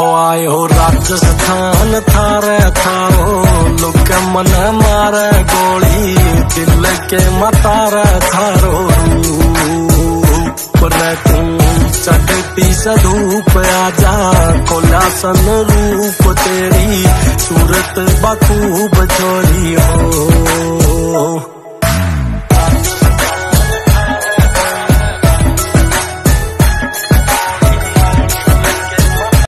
ओ आयो राजस्थान, थारे थारो, लुक मन मारे गोली, दिल के मतारे थारो। तू चटती सधूप आजा कोला सन रूप तेरी, सूरत बखूब छोरी